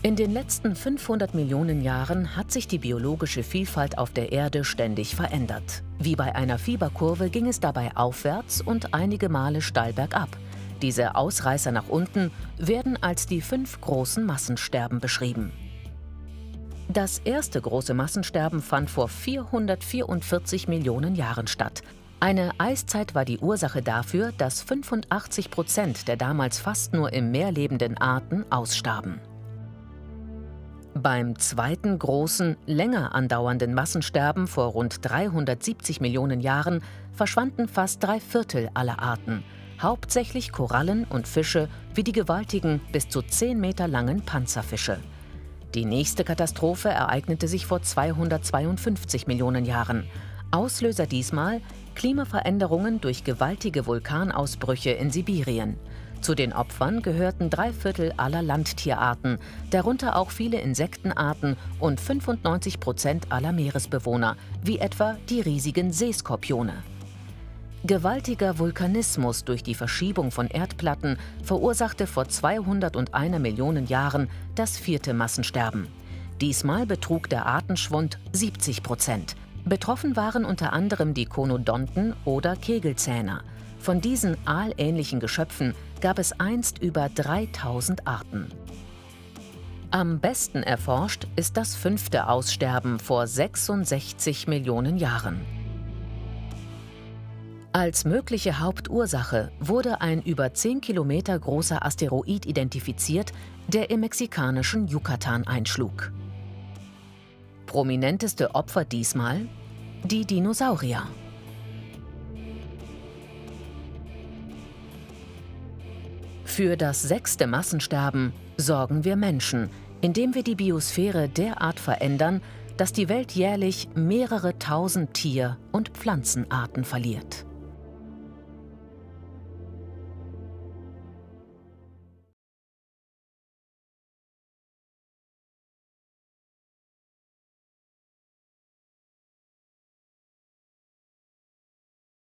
In den letzten 500 Millionen Jahren hat sich die biologische Vielfalt auf der Erde ständig verändert. Wie bei einer Fieberkurve ging es dabei aufwärts und einige Male steil bergab. Diese Ausreißer nach unten werden als die fünf großen Massensterben beschrieben. Das erste große Massensterben fand vor 444 Millionen Jahren statt. Eine Eiszeit war die Ursache dafür, dass 85 Prozent der damals fast nur im Meer lebenden Arten ausstarben. Beim zweiten großen, länger andauernden Massensterben vor rund 370 Millionen Jahren verschwanden fast drei Viertel aller Arten, hauptsächlich Korallen und Fische wie die gewaltigen, bis zu 10 Meter langen Panzerfische. Die nächste Katastrophe ereignete sich vor 252 Millionen Jahren. Auslöser diesmal Klimaveränderungen durch gewaltige Vulkanausbrüche in Sibirien. Zu den Opfern gehörten drei Viertel aller Landtierarten, darunter auch viele Insektenarten und 95 Prozent aller Meeresbewohner, wie etwa die riesigen Seeskorpione. Gewaltiger Vulkanismus durch die Verschiebung von Erdplatten verursachte vor 201 Millionen Jahren das vierte Massensterben. Diesmal betrug der Artenschwund 70 Prozent. Betroffen waren unter anderem die Konodonten oder Kegelzähner. Von diesen aalähnlichen Geschöpfen gab es einst über 3000 Arten. Am besten erforscht ist das fünfte Aussterben vor 66 Millionen Jahren. Als mögliche Hauptursache wurde ein über 10 Kilometer großer Asteroid identifiziert, der im mexikanischen Yucatan einschlug. Prominenteste Opfer diesmal die Dinosaurier. Für das sechste Massensterben sorgen wir Menschen, indem wir die Biosphäre derart verändern, dass die Welt jährlich mehrere tausend Tier- und Pflanzenarten verliert.